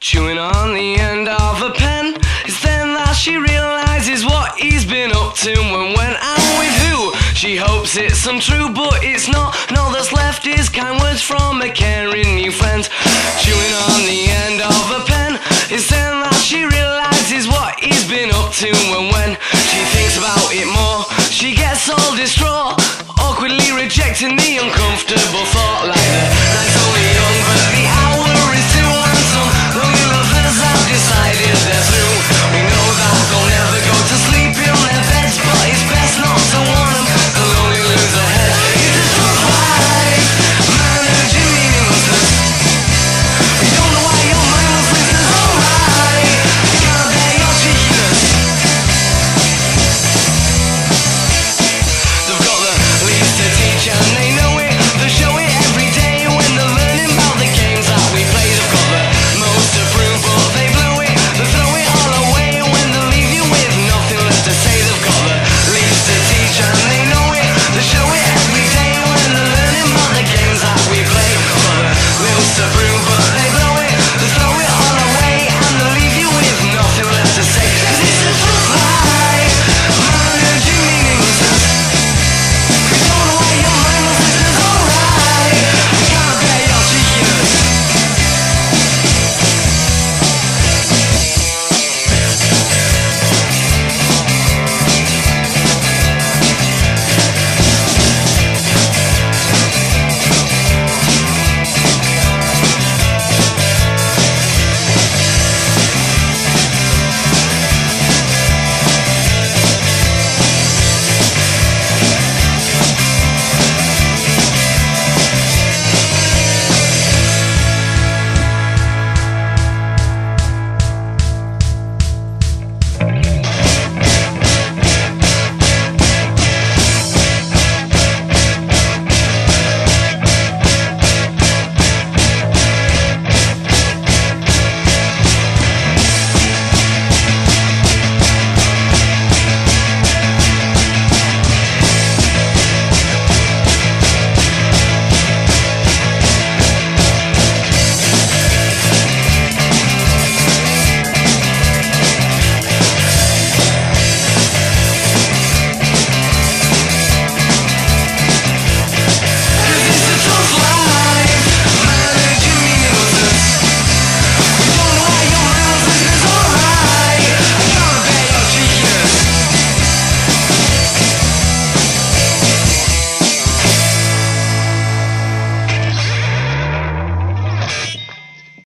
Chewing on the end of a pen. It's then that she realizes what he's been up to and when I'm with who. She hopes it's untrue, but it's not. All that's left is kind words from a caring new friend. Chewing on the end of a pen. It's then that she realizes what he's been up to and when she thinks about it more, she gets all distraught, awkwardly rejecting the uncomfortable thought. Like oh,